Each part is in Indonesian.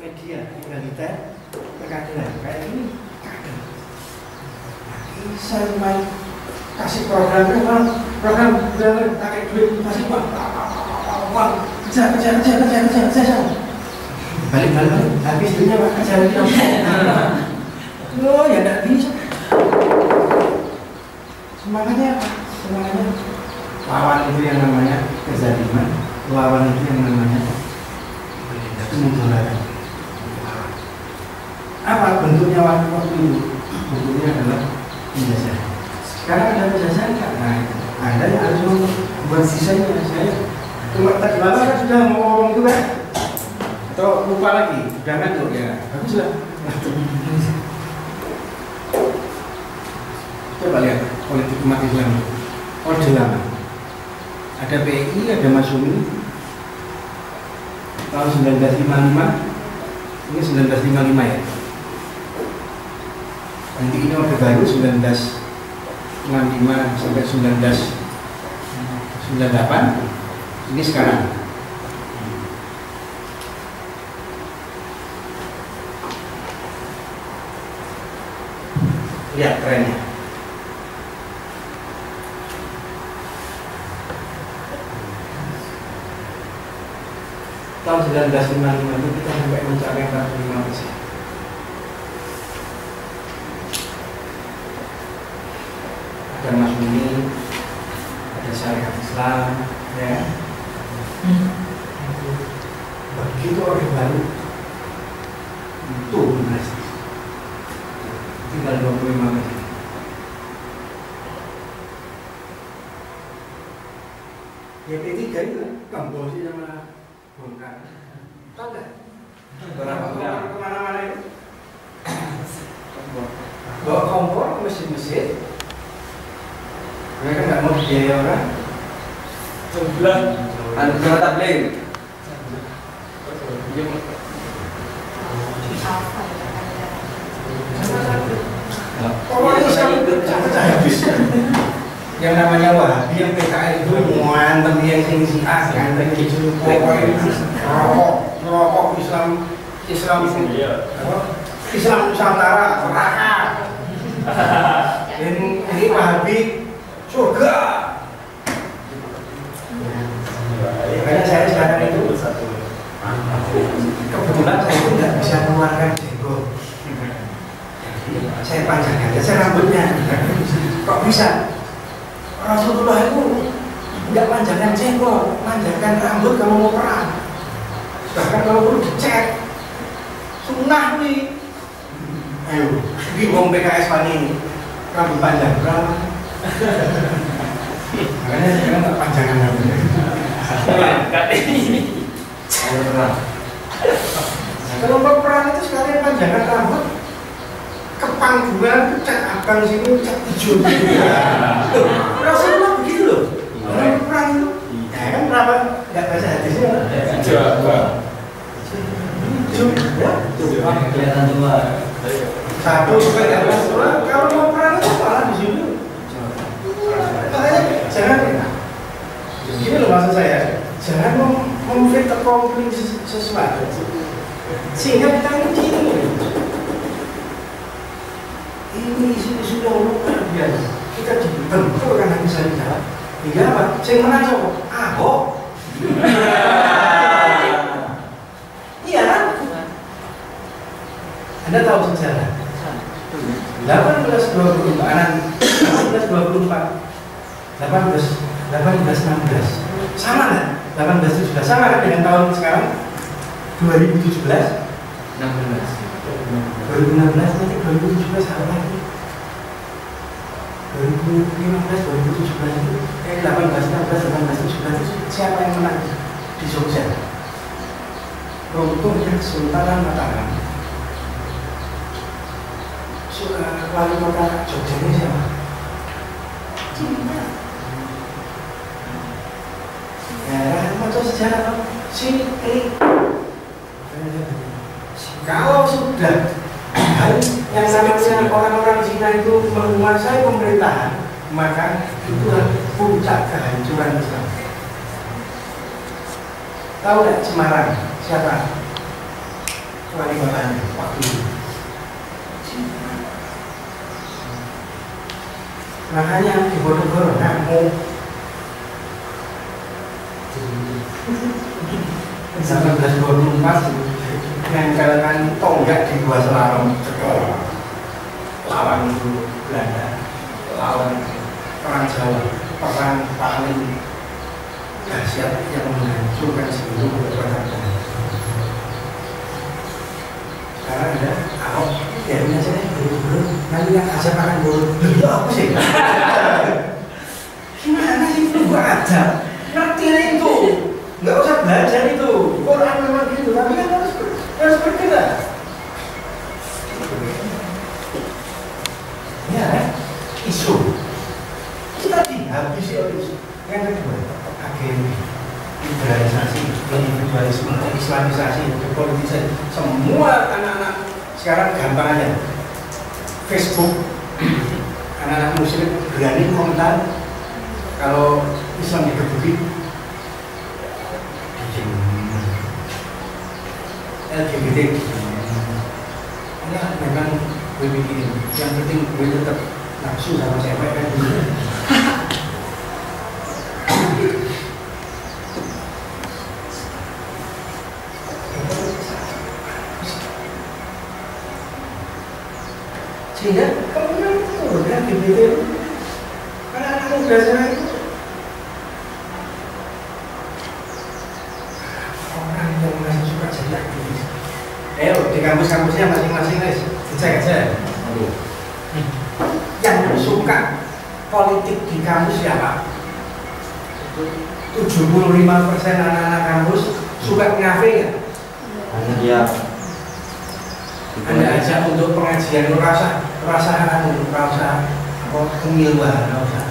media egaliter keadilan kayak ini kader nah, saya main kasih program kan program program pakai duit kasih uang. Uang kerja kerja kerja kerja kerja kerja balik balik habis duitnya pak kerja lagi dong oh ya tidak bisa. Semangatnya apa? Semangatnya? Lawan itu yang namanya kezaliman. Lawan itu yang namanya kemunduran apa bentuknya waktu waktu itu? Bentuknya adalah penjajahan sekarang ada penjajahan kan nah anda yang harus membuat desainnya. Saya cuma tadi malam kan sudah mau ngomong itu kan atau lupa lagi? Sudah ngantuk ya? Bagus lah coba lihat politik umat Islam. Orde lama. Ada PI ada Masumi. Tahun 1955 ini 1955 ya nanti ini orde baru 1965 sampai 1998 ini sekarang. Lihat trennya. Tahun 1955 itu kita sampai mencapai 45 persen ada Mas Muni ada syariat Islam ya. Begitu orde baru itu drastis tinggal 25 persen ya P3 itu kambosi sama Golkar tahu nggak? Berapa orang ke mana-mana itu. Bawa kompor ke mesin-mesin mereka nggak mau biaya orang Sebelah Anu kena tabling Orang habis. Yang namanya Wahabi, yang PKI itu ngantem yang sing si A, ngantem gitu. Pokoknya rokok, rokok Islam, Islam apa? Islam Nusantara, neraka. Ini, ini Wahabi, surga. Makanya saya sekarang itu kebetulan saya itu nggak bisa mengeluarkan jenggot. Saya panjangkan aja rambutnya. Kok bisa? Rasulullah itu nggak panjangkan jenggot panjangkan rambut kalau mau perang. Bahkan kalau perlu dicek. Sunnah nih. Ayo di PKS pani. Rambut panjang berapa makanya sekarang tak rambutnya kalau perang itu sekalian panjangkan rambut. Kepanggungan cat abang sini cat hijau. Rasulullah begitu loh. Orang perang itu. Ya kan berapa nggak baca hadisnya. Hijau ya. Kelihatan tua. Satu supaya nggak kalau mau perang itu malah di sini makanya jangan gini loh maksud saya jangan mem memfit komplit sesuatu sehingga kita ini gini ini isu-isu yang luar biasa kita dibentuk karena bisa dijawab saya menang siapa? Ahok iya kan? anda tahu sejarah? 1824 anak 1824 18 1816 sama kan? 1817 sama kan dengan tahun sekarang? 2017 16 2016 nanti 2017 apa lagi? 2015 2017 itu eh 18 16 18 17 itu siapa yang menang di Jogja runtuhnya Kesultanan Mataram So, uh, wali kota Jogja ini siapa? Cina Ya, mau sejarah? Sini, eh kalau sudah yang namanya orang-orang Cina itu menguasai pemerintahan maka itulah puncak kehancuran Islam. Tahu nggak Semarang? Siapa? Wali kotanya waktu itu. Makanya di Boronegoro ngamuk. Zaman 1924 menempelkan tonggak di Gua Selarong lawan itu Belanda. Lawan perang Jawa perang paling dahsyat yang menghancurkan seluruh Belanda sekarang ada Ahok aja deh dulu nanti yang asal akan dulu dulu apa sih? Gimana sih? Itu gua aja ngerti itu nggak usah belajar itu Quran memang gitu tapi kan harus harus bergerak ya kan? isu kita dihabisi oleh isu yang kedua agenda liberalisasi individualisme islamisasi depolitisasi semua anak-anak sekarang gampang aja Facebook anak-anak muslim berani komentar kalau Islam digebuki LGBT ya memang gue bikin yang penting gue tetap nafsu sama cewek kan sehingga kemudian turun kan LGBT karena anak muda sekarang itu orang yang masih suka jadi aktivis ayo di kampus-kampusnya masing-masing guys. Dicek aja. Yang suka politik di kampus siapa? 75% anak-anak kampus suka ngafe nggak? Iya. Anda ajak untuk pengajian rasa rasa anu rasa apa kemiluan nggak usah.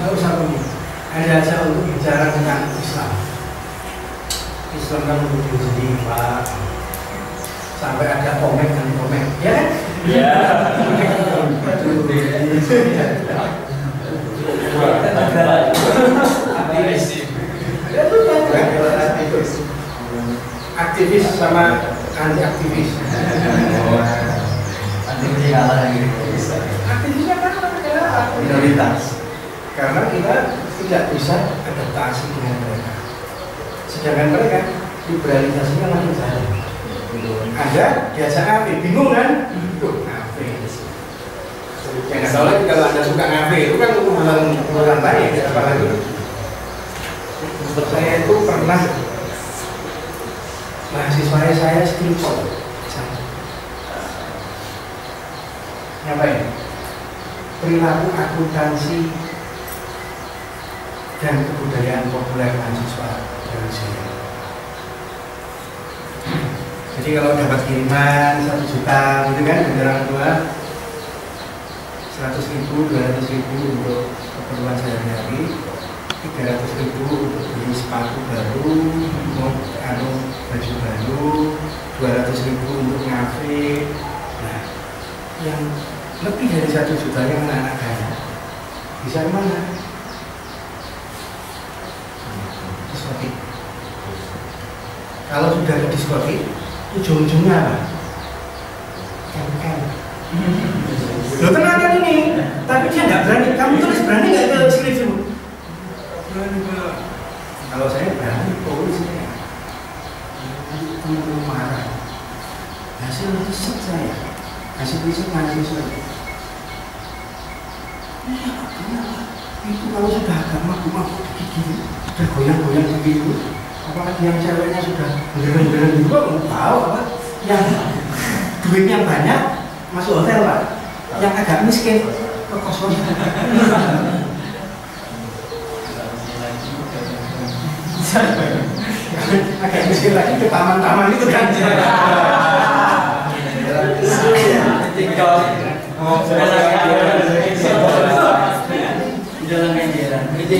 Nggak usah kemil Anda ajak untuk bicara tentang Islam. Islam kan untuk diri pak komen dan komen ya kan? Iya. Ya, kan? aktivis sama anti aktivis aktivisnya kan adalah Minoritas. karena kita tidak bisa adaptasi dengan mereka sedangkan mereka liberalisasinya makin jalan ada biasa ngafe bingung kan? Ngafe tahu lagi kalau anda suka ngafe itu kan urusan urusan lain ya apalagi. Saya itu pernah mahasiswa saya screenshot ngapain? Perilaku akuntansi dan kebudayaan populer mahasiswa Indonesia jadi kalau dapat kiriman satu juta gitu kan dari orang tua seratus ribu, dua ratus ribu untuk keperluan sehari-hari 300 ribu untuk beli sepatu baru, mau anu baju baru, 200 ribu untuk ngafe. Nah, yang lebih dari satu juta yang anak-anak kaya bisa ke mana? Diskotik. Kalau sudah ke diskotik, ujung-ujungnya apa? Kan-kan. Loh tenang kan ini, tapi dia nggak berani. Kamu tulis berani nggak ke skripsimu? Berani pak. Kalau saya berani, polisnya. Nanti teman-teman marah. Hasil riset saya, hasil riset mahasiswa. Iya pak, kenapa? Itu kalau sudah agak mabuk-mabuk gigi, sudah goyang-goyang begitu, apalagi yang ceweknya sudah beneran-beneran gitu, kamu tahu apa? Yang duitnya banyak, masuk hotel pak yang agak miskin ke kos-kos agak miskin lagi ke taman-taman itu kan TikTok. Oh, Jalan jalan. itu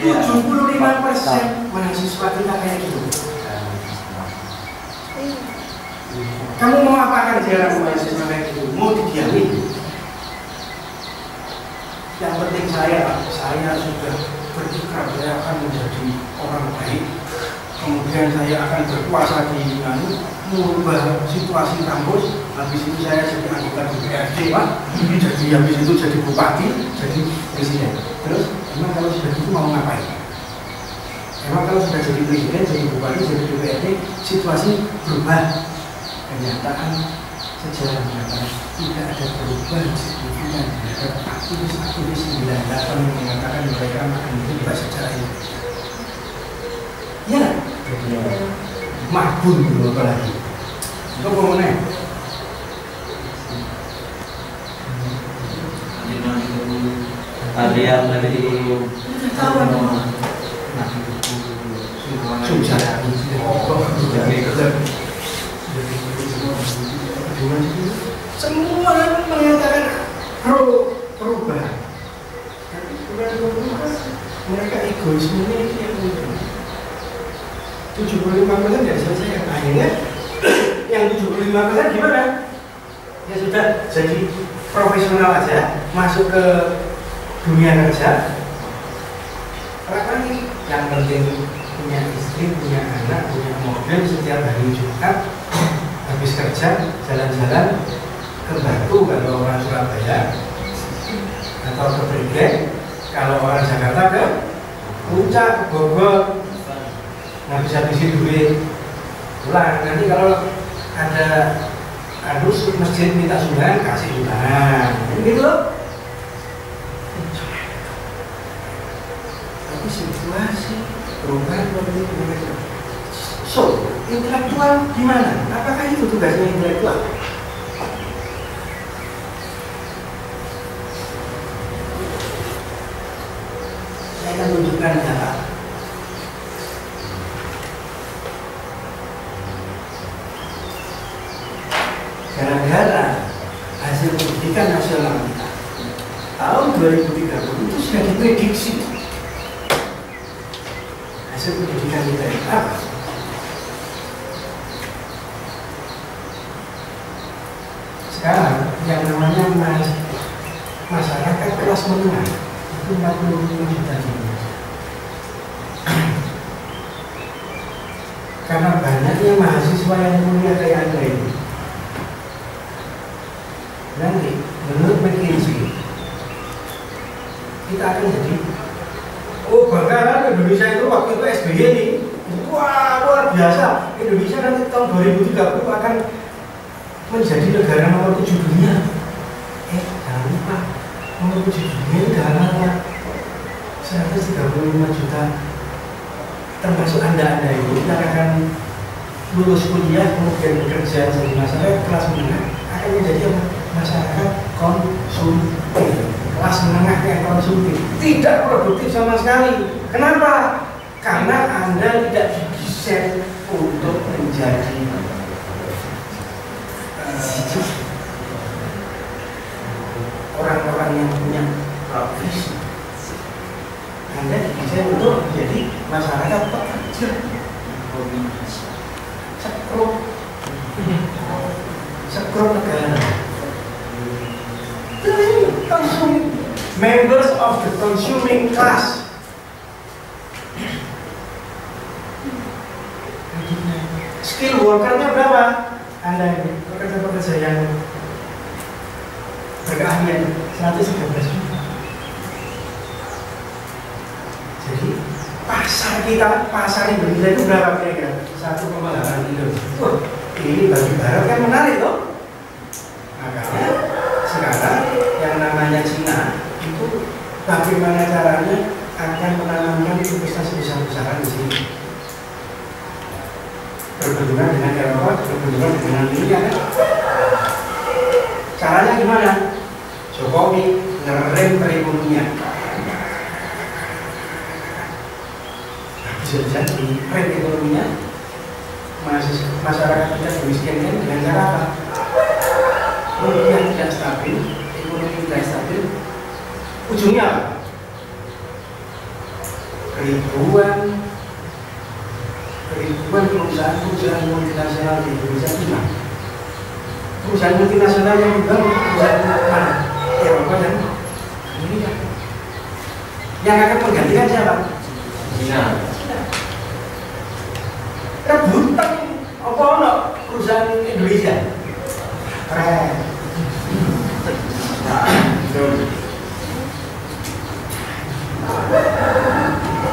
75 persen mahasiswa kita kayak gitu kamu mau apakan dia mahasiswa kayak gitu mau didiamin? Yang penting saya saya sudah berikrar saya akan menjadi orang baik kemudian saya akan berkuasa di anu, mengubah situasi kampus. Habis itu saya jadi anggota DPRD pak. Jadi habis itu jadi bupati jadi presiden. Terus emang kalau sudah gitu mau ngapain? Emang kalau sudah jadi presiden jadi bupati jadi DPRD situasi berubah. Kenyataan sejarah menyatakan tidak ada perubahan signifikan. Terhadap aktivis-aktivis 98 yang mengatakan mereka akan berubah secara ini ya makbul dulu apa lagi? Itu apa Kalian dari semua mengatakan pro perubahan. Tapi perubahan mereka egoismenya itu yang 75 persen ya selesai akhirnya. Yang 75 persen gimana? Ya sudah jadi profesional aja masuk ke dunia kerja. Karena yang penting punya istri, punya anak, punya mobil setiap hari Jumat habis kerja jalan-jalan ke Batu kalau orang Surabaya atau ke Prigen kalau orang Jakarta ke Puncak, Bogor bisa habisi duit. Pulang. Nanti kalau ada harus masjid minta sumbangan kasih sumbangan gitu loh. Tapi situasi perubahan seperti itu so intelektual gimana apakah itu tugasnya intelektual? Saya akan tunjukkan data gara-gara hasil pendidikan nasional kita tahun 2030 itu sudah diprediksi hasil pendidikan kita itu apa? Sekarang yang namanya mas, masyarakat kelas menengah itu 45 juta jiwa. Karena banyaknya mahasiswa yang kuliah kayak Anda ini nanti kita akan jadi oh bangga Indonesia itu waktu itu SBY ini wah luar biasa. Indonesia nanti tahun 2030 akan menjadi negara nomor 7 dunia. Eh jangan lupa nomor 7 dunia itu dalamnya 135 juta termasuk anda-anda itu kita akan lulus kuliah kemudian bekerja jadi masyarakat kelas menengah akan menjadi apa? masyarakat konsumtif kelas menengah yang konsumtif tidak produktif sama sekali. Kenapa? karena anda tidak didesain untuk menjadi uh, orang-orang yang punya profesi. Anda didesain untuk menjadi masyarakat pekerja. Sekrup sekrup negara. Consuming members of the consuming class. Skill workernya berapa? Anda ini pekerja-pekerja yang berkeahlian 113 juta. Jadi pasar kita pasar Indonesia itu berapa kira-kira? 1,8 triliun Wah, ini bagi barat kan menarik loh makanya sekarang yang namanya Cina itu bagaimana caranya akan menanamkan investasi besar-besaran di sini? Berhubungan dengan Eropa, berhubungan dengan dunia kan? Caranya gimana? Jokowi ngerem perekonomian. Bisa jadi rem ekonominya masyarakat kita dimiskinkan dengan cara apa? rupiah tidak stabil, multinasional di Indonesia hilang. Perusahaan multinasional yang hilang perusahaan mana? Eropa dan Amerika. Yang akan menggantikan siapa? Cina. Indonesia. Keren.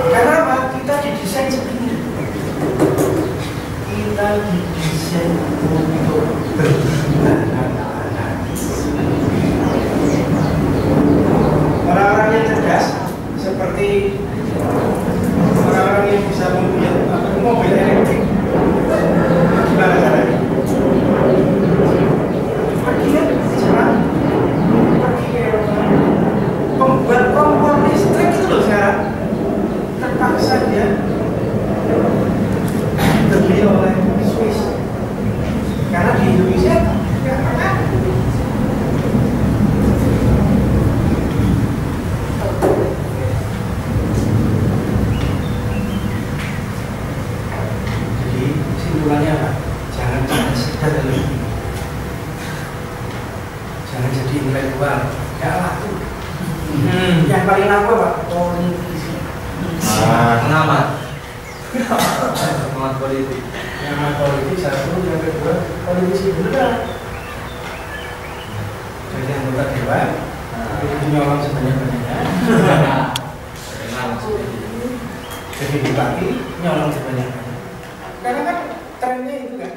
Karena apa? Kita didesain seperti ini. Kita didesain untuk bergimana Orang-orang yang cerdas seperti orang-orang yang bisa mempunyai apa, mobil elektrik. Gimana caranya? Pergi ya, cepat. Pergi ke Eropa. Pembuat kompor listrik itu loh sekarang dia dibeli oleh Swiss. Karena di Indonesia nggak pernah. Jadi simpulannya apa? jangan jangan sekedar dulu jangan jadi intelektual. Nggak laku. Hmm. yang paling laku apa? politisi pengamat. Pengamat politik. yang politik satu yang kedua politisi beneran jadi anggota dewan itu nyolong sebanyak-banyaknya jadi bupati nyolong sebanyak-banyaknya karena kan trennya itu kan